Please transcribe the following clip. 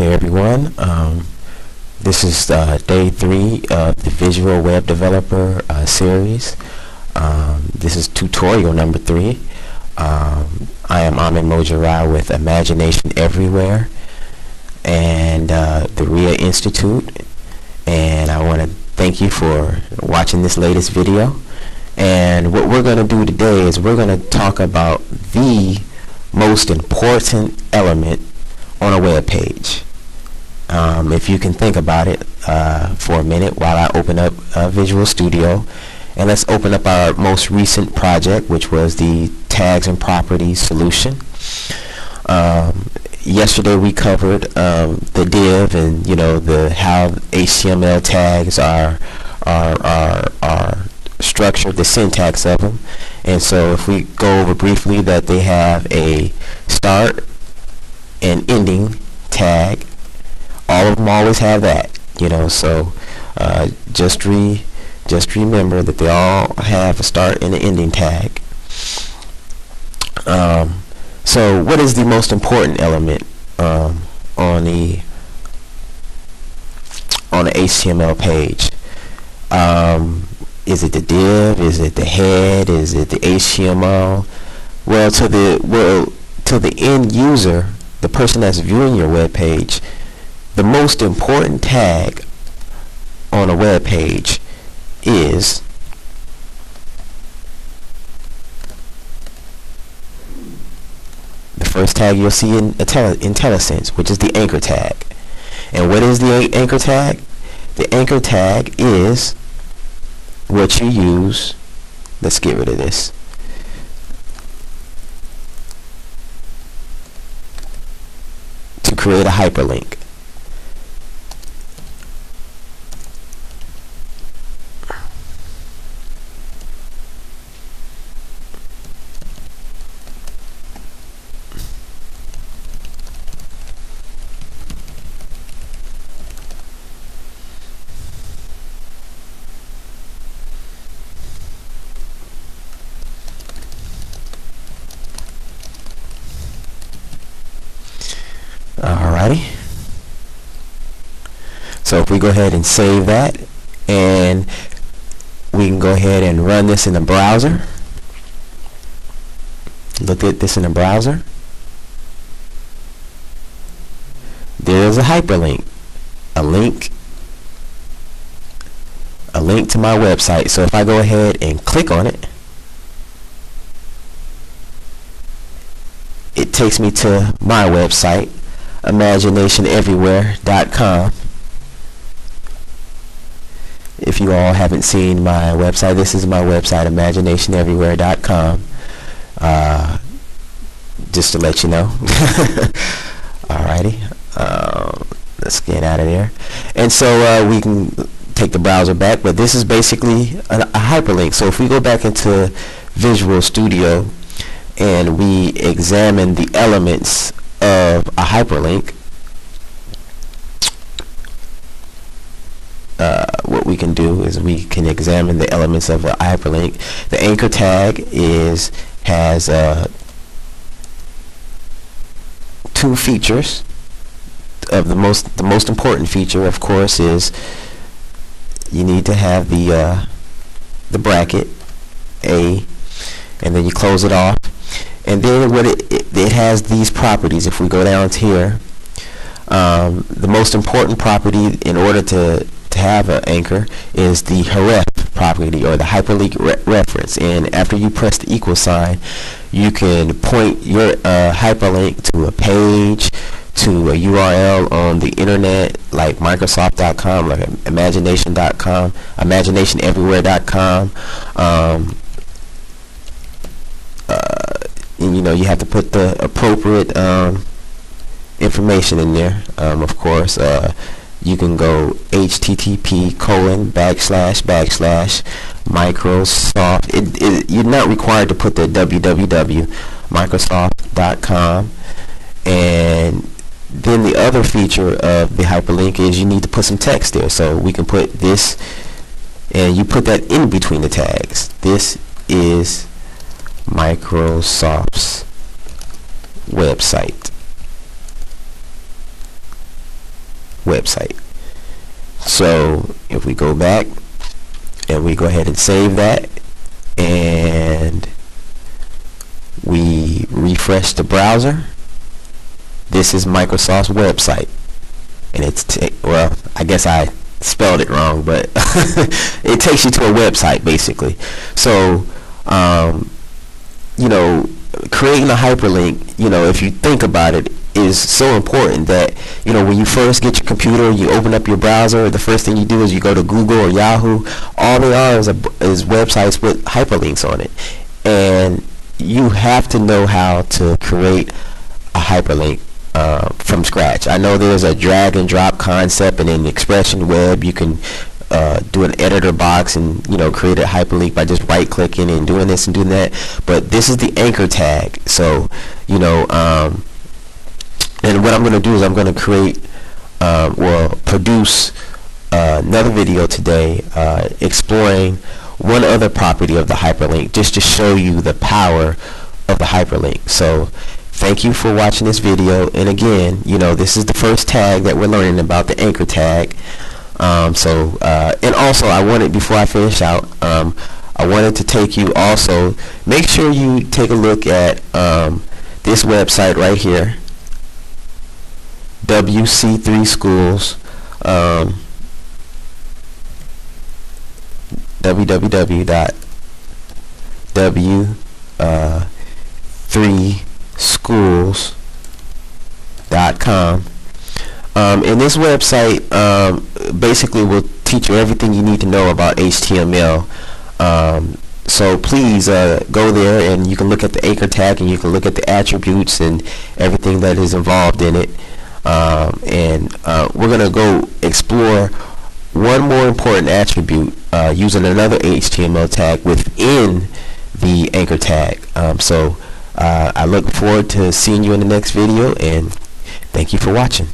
Okay, everyone. Um, this is uh, day three of the Visual Web Developer uh, series. Um, this is tutorial number three. Um, I am Amen Ra Mashariki with Imagination Everywhere and uh, the RIA Institute. And I want to thank you for watching this latest video. And what we're going to do today is we're going to talk about the most important element on a web page. Um, if you can think about it uh, for a minute while I open up uh, Visual Studio and let's open up our most recent project which was the tags and properties solution. Um, yesterday we covered um, the div and you know the how HTML tags are are are are structured, the syntax of them. And so if we go over briefly that they have a start and ending tag. All of them always have that, you know. So uh, just re just remember that they all have a start and an ending tag. Um, so what is the most important element um, on the on the HTML page? Um, is it the div? Is it the head? Is it the HTML? Well, to the well to the end user, the person that's viewing your web page, the most important tag on a web page is the first tag you'll see in IntelliSense, which is the anchor tag. And what is the anchor tag? The anchor tag is what you use. Let's get rid of this. to create a hyperlink. Alrighty. So if we go ahead and save that and we can go ahead and run this in the browser. Look at this in the browser. There's a hyperlink. A link a link to my website. So if I go ahead and click on it, it takes me to my website imaginationeverywhere.com. If you all haven't seen my website, this is my website, imaginationeverywhere.com. Uh, just to let you know. Alrighty. Um, let's get out of there. And so uh, we can take the browser back, but this is basically a, a hyperlink. So if we go back into Visual Studio and we examine the elements of a hyperlink, uh, what we can do is we can examine the elements of a hyperlink. The anchor tag is has uh, two features. Of the most the most important feature, of course, is you need to have the uh, the bracket A, and then you close it off and then what it, it, it, has these properties. If we go down here um, the most important property in order to to have an anchor is the href property or the hyperlink re reference. And after you press the equal sign you can point your uh, hyperlink to a page to a URL on the internet like Microsoft.com, like Imagination.com, ImaginationEverywhere.com, um, you know you have to put the appropriate um, information in there. Um, of course uh, you can go http colon backslash backslash Microsoft. It, it, you're not required to put the www Microsoft.com and then the other feature of the hyperlink is you need to put some text there. So we can put this and you put that in between the tags. This is Microsoft's website. website. So if we go back and we go ahead and save that and we refresh the browser, this is Microsoft's website. And it's, well, I guess I spelled it wrong, but it takes you to a website basically. So, um, you know, creating a hyperlink, you know, if you think about it, is so important that, you know, when you first get your computer, you open up your browser, the first thing you do is you go to Google or Yahoo. All they are is, a, is websites with hyperlinks on it. And you have to know how to create a hyperlink uh, from scratch. I know there's a drag and drop concept, and in Expression Web, you can uh, do an editor box and you know create a hyperlink by just right clicking and doing this and doing that. But this is the anchor tag. So you know, um, and what I'm going to do is I'm going to create, uh, well, produce uh, another video today uh, exploring one other property of the hyperlink, just to show you the power of the hyperlink. So thank you for watching this video and again you know this is the first tag that we're learning about the anchor tag um, so uh, and also I wanted before I finish out um, I wanted to take you also make sure you take a look at um, this website right here WC3 schools um, www.w uh, 3 schools.com. Um, and this website um, basically will teach you everything you need to know about HTML. Um, so please uh, go there and you can look at the anchor tag and you can look at the attributes and everything that is involved in it. Um, and uh, we're going to go explore one more important attribute uh, using another HTML tag within the anchor tag. Um, so uh, I look forward to seeing you in the next video and thank you for watching.